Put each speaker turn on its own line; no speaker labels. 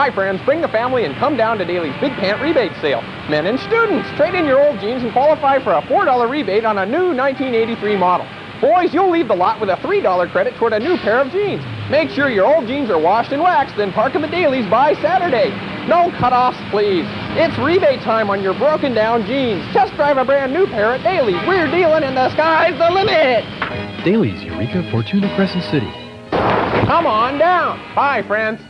Hi, friends. Bring the family and come down to Daly's Big Pant Rebate Sale. Men and students, trade in your old jeans and qualify for a $4 rebate on a new 1983 model. Boys, you'll leave the lot with a $3 credit toward a new pair of jeans. Make sure your old jeans are washed and waxed, then park in the Daly's by Saturday. No cutoffs, please. It's rebate time on your broken down jeans. Test drive a brand new pair at Daly's. We're dealing and the sky's the limit.
Daly's, Eureka, Fortuna, Crescent City.
Come on down. Bye, friends.